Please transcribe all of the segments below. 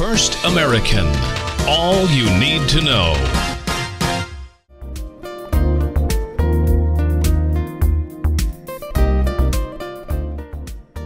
First American. All you need to know.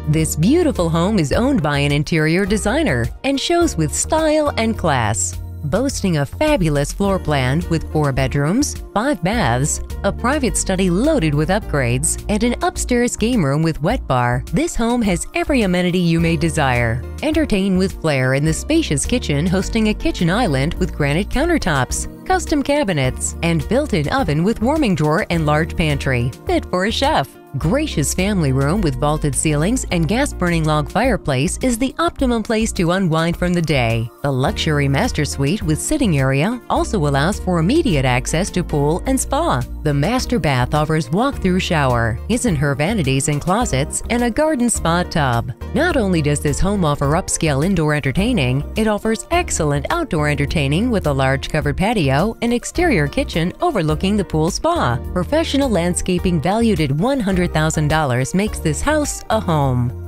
This beautiful home is owned by an interior designer and shows with style and class. Boasting a fabulous floor plan with four bedrooms, five baths, a private study loaded with upgrades, and an upstairs game room with wet bar, this home has every amenity you may desire. Entertain with flair in the spacious kitchen hosting a kitchen island with granite countertops, custom cabinets, and built-in oven with warming drawer and large pantry, fit for a chef. Gracious family room with vaulted ceilings and gas burning log fireplace is the optimum place to unwind from the day. The luxury master suite with sitting area also allows for immediate access to pool and spa. The master bath offers walk-through shower, his and her vanities and closets, and a garden spa tub. Not only does this home offer upscale indoor entertaining, it offers excellent outdoor entertaining with a large covered patio and exterior kitchen overlooking the pool spa. Professional landscaping valued at 100 $100,000 makes this house a home.